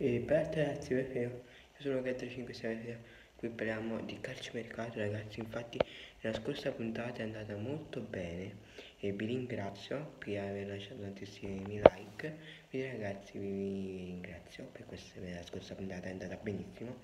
E per ragazzi, perché io sono Cat566, qui parliamo di calciomercato ragazzi, infatti la scorsa puntata è andata molto bene e vi ringrazio per aver lasciato tantissimi like, quindi ragazzi vi ringrazio per questa la scorsa puntata è andata benissimo,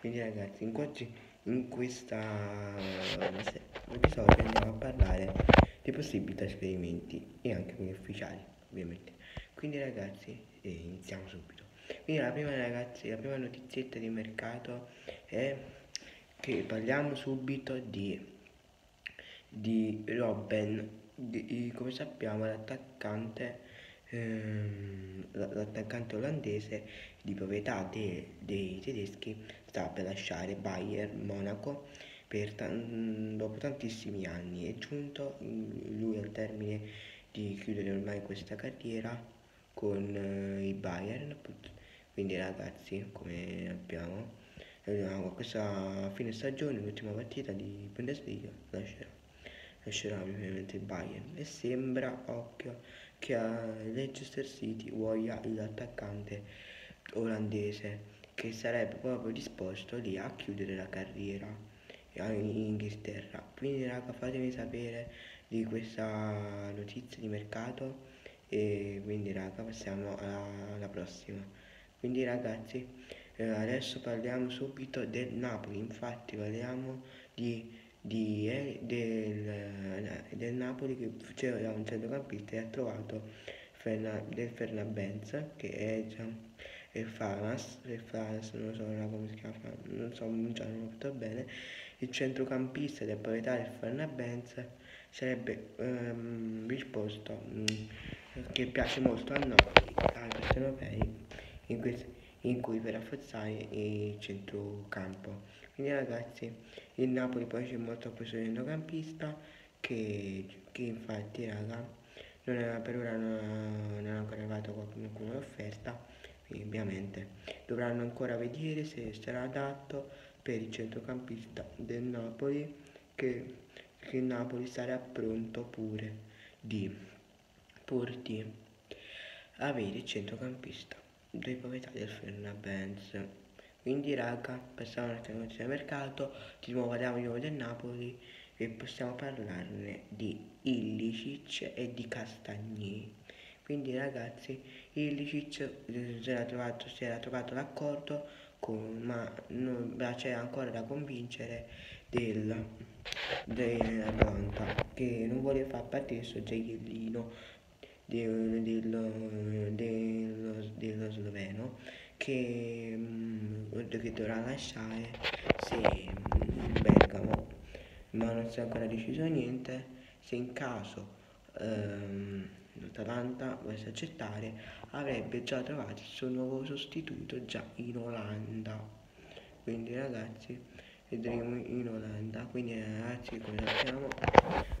quindi ragazzi in, oggi, in questa episodio andiamo a parlare di possibili trasferimenti e anche quelli ufficiali ovviamente, quindi ragazzi eh, iniziamo subito. Quindi la prima ragazzi, la prima notizietta di mercato è che parliamo subito di, di Robben, di, come sappiamo l'attaccante ehm, l'attaccante olandese di proprietà de, dei tedeschi sta per lasciare Bayern Monaco per dopo tantissimi anni. È giunto lui al termine di chiudere ormai questa carriera con eh, i Bayern quindi ragazzi come abbiamo a questa fine stagione l'ultima partita di Bundesliga lascerà lascerà ovviamente il Bayern. E sembra occhio che a Leicester City voglia l'attaccante olandese che sarebbe proprio disposto lì a chiudere la carriera in Inghilterra. Quindi raga fatemi sapere di questa notizia di mercato e quindi raga passiamo alla, alla prossima. Quindi ragazzi eh, adesso parliamo subito del Napoli. Infatti parliamo di, di eh, del, del, Napoli che c'era un centrocampista e ha trovato Ferna, del Fernabenz che è già e Fanas, e Fanas non so come si chiama, non so pronunciare molto bene, il centrocampista del proprietario Fernabenz sarebbe ehm, risposto mm, che piace molto a Napoli, ai europei in, quest- in cui per rafforzare il centrocampo. Quindi ragazzi, il Napoli poi c'è molto questo centrocampista che, che infatti raga, non è, per ora non, non è ancora arrivato qualcuno con un'offerta, quindi ovviamente dovranno ancora vedere se sarà adatto per il centrocampista del Napoli che, che il Napoli sarà pronto pure di, pur di avere il centrocampista dei proprietari del Fernabenz. Quindi raga, passiamo alla notizia del mercato, di nuovo parliamo di nuovo del Napoli e possiamo parlarne di Illicic e di Castagni. Quindi ragazzi, Illicic si era trovato, si era trovato l'accordo con, ma non, c'è ancora da convincere del, dell'Atalanta che non vuole far partire il suo gioiellino del, del, del, dello sloveno che, mm, che dovrà lasciare se mm, Bergamo. Ma non si è ancora deciso niente se in caso ehm, l'Atalanta volesse accettare avrebbe già trovato il suo nuovo sostituto già in Olanda. Quindi ragazzi vedremo in Olanda. Quindi ragazzi come sappiamo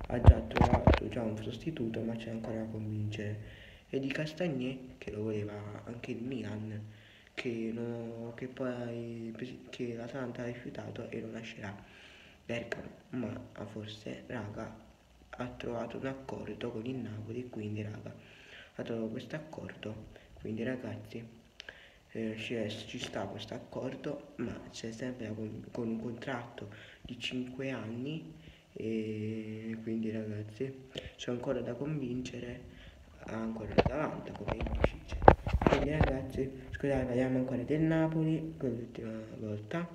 ha già trovato già un sostituto ma c'è ancora da convincere. E di Castagné che lo voleva anche il Milan che, no, che poi che la Santa ha rifiutato e lo lascerà Bergamo ma forse raga ha trovato un accordo con il Napoli quindi raga ha trovato questo accordo. Quindi ragazzi eh, ci sta questo accordo ma c'è sempre con, con un contratto di 5 anni e quindi ragazzi c'è ancora da convincere ancora davanti come dice quindi ragazzi scusate parliamo ancora del Napoli quell'ultima volta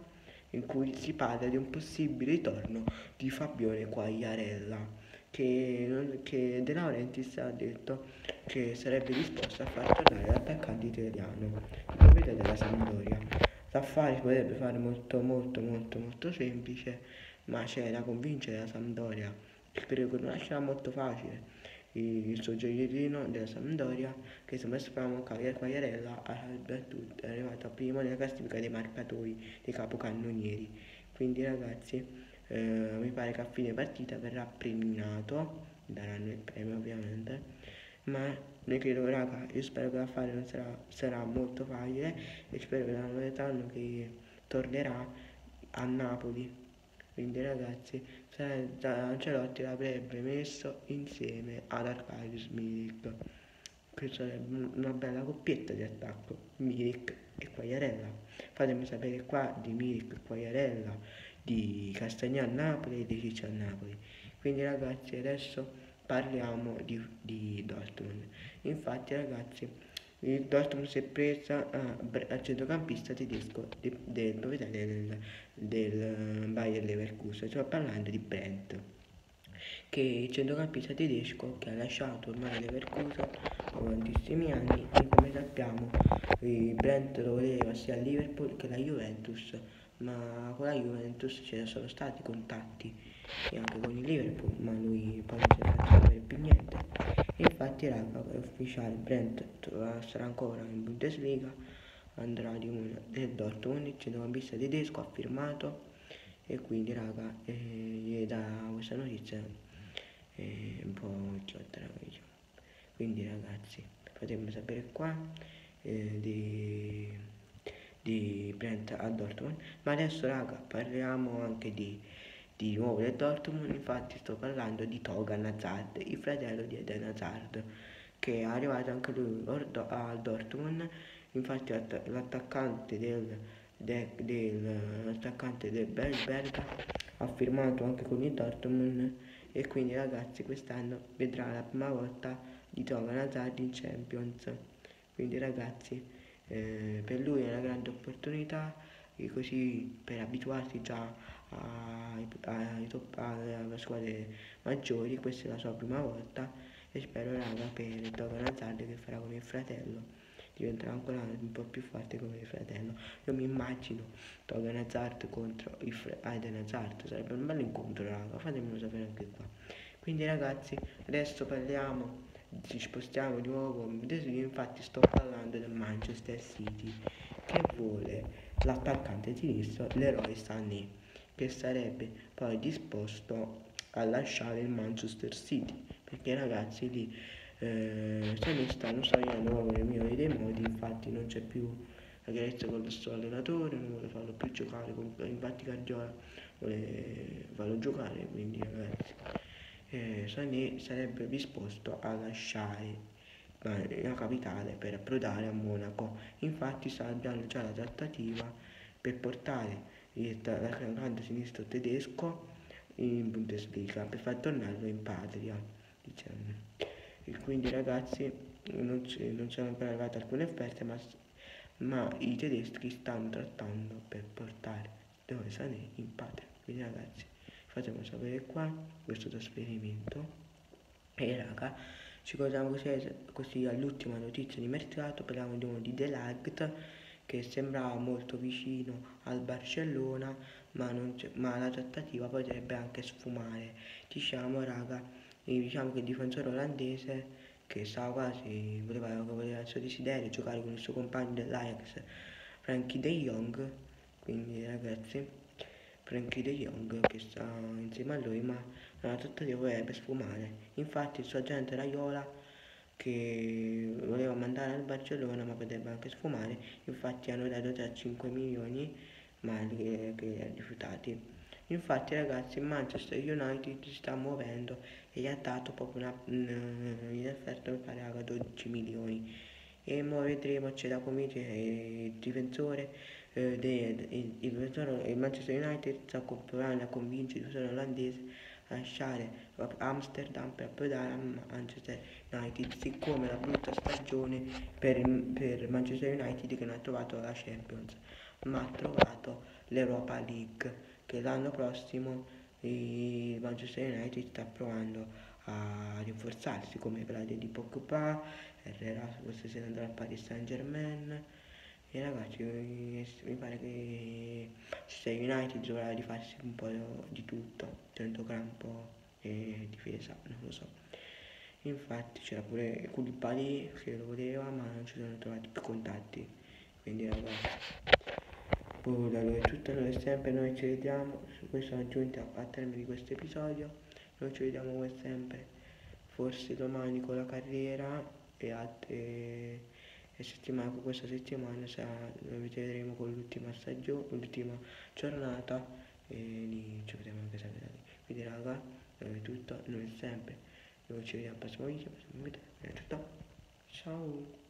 in cui si parla di un possibile ritorno di Fabione Quagliarella che, che De Laurentiis ha detto che sarebbe disposto a far tornare l'attaccante italiano il proprietario della Sampdoria. L'affare si potrebbe fare molto molto molto molto semplice ma c'è da convincere la Sampdoria. Spero che non lascerà molto facile. Il suo gioiellino della Sampdoria che se speriamo Quagliarella è arrivato primo nella classifica dei marcatori dei capocannonieri. Quindi ragazzi eh, mi pare che a fine partita verrà premiato daranno il premio ovviamente ma noi credo raga io spero che l'affare non sarà, sarà molto facile e spero che l'anno che tornerà a Napoli. Quindi ragazzi Ancelotti l'avrebbe messo insieme ad Arcadius Milik. Che sarebbe una bella coppietta di attacco, Milik e Quagliarella. Fatemi sapere qua di Milik e Quagliarella, di Castagnan Napoli e di Ciccia Napoli. Quindi ragazzi adesso parliamo di, di Dortmund. Infatti ragazzi il Dortmund si è presa al centrocampista tedesco del, proprietario del, del Bayer Leverkusen. Sto parlando di Brent che è il centrocampista tedesco che ha lasciato ormai Leverkusen dopo tantissimi anni e come sappiamo Brent lo voleva sia a Liverpool che alla Juventus ma con la Juventus ci sono stati contatti anche con il Liverpool ma lui poi non si è fatto sapere più niente e infatti raga è ufficiale Brent sarà ancora in Bundesliga andrà di una del Dortmund il centrocampista tedesco ha firmato e quindi raga eh, da questa notizia è un po' ciotta diciamo. quindi ragazzi fatemi sapere qua eh, di, di Brent a Dortmund ma adesso raga parliamo anche di di nuovo del Dortmund infatti sto parlando di Togan Hazard il fratello di Eden Hazard che è arrivato anche lui al Dortmund infatti l'attaccante del, del, del, del Belberg ha firmato anche con il Dortmund e quindi ragazzi quest'anno vedrà la prima volta di Togan Hazard in Champions. Quindi ragazzi eh, per lui è una grande opportunità e così per abituarsi già alle squadre maggiori questa è la sua prima volta e spero raga per Togan Hazard che farà come il fratello diventerà ancora un po' più forte come il fratello. Io mi immagino Togan Hazard contro Aiden Hazard, sarebbe un bel incontro raga, fatemelo sapere anche qua. Quindi ragazzi, adesso parliamo, ci spostiamo di nuovo, infatti sto parlando del Manchester City che vuole l'attaccante sinistro Leroy Sané che sarebbe poi disposto a lasciare il Manchester City perché ragazzi lì eh, se ne stanno sbagliando proprio nel migliore dei modi infatti non c'è più la chiarezza con il suo allenatore non vuole farlo più giocare infatti Guardiola vuole farlo giocare quindi ragazzi eh, Sané sarebbe disposto a lasciare la capitale per approdare a Monaco. Infatti sta avviando già la trattativa per portare l'attaccante sinistro tedesco in Bundesliga per far tornarlo in patria diciamo. E quindi ragazzi non, non sono ancora arrivate alcune offerte ma, ma, i tedeschi stanno trattando per portare Dove Sané in patria. Quindi ragazzi fatemi sapere qua questo trasferimento. E raga ci corriamo così, all'ultima notizia di mercato parliamo di uno di Delact che sembrava molto vicino al Barcellona ma, ma la trattativa potrebbe anche sfumare. Diciamo raga diciamo che il difensore olandese che stava quasi, voleva, voleva il suo desiderio giocare con il suo compagno dell'Ajax Frankie De Jong quindi ragazzi Frankie De Jong che sta insieme a lui ma la trattativa vorrebbe sfumare. Infatti il suo agente Raiola che voleva mandare al Barcellona ma potrebbe anche sfumare infatti hanno dato già 5 milioni ma che li ha rifiutati. Infatti ragazzi il Manchester United si sta muovendo e gli ha dato proprio una, in offerta per fare a 12 milioni. E ora vedremo c'è da cominciare il difensore eh, il, il, il, Manchester United sta provando a convincere il difensore olandese a lasciare Amsterdam per approdare a Manchester United siccome la brutta stagione per, per Manchester United che non ha trovato la Champions ma ha trovato l'Europa League che l'anno prossimo il Manchester United sta provando a rinforzarsi come gradi di Pogba, Herrera questa sera andrà al Paris Saint Germain e ragazzi mi pare che Manchester United dovrà rifarsi un po' di tutto, centrocampo e difesa, non lo so. Infatti c'era pure Koulibaly che lo voleva ma non ci sono trovati più contatti, quindi ragazzi da noi è tutto, noi sempre noi ci vediamo, questo sono giunti a termine di questo episodio, noi ci vediamo come sempre, forse domani con la carriera e altre settimana, questa settimana sarà, vedremo con l'ultima stagione, l'ultima giornata e lì ci vediamo anche sempre da lì. Quindi raga, noi è tutto, noi sempre, noi ci vediamo al prossimo video, al prossimo video, è tutto. Ciao.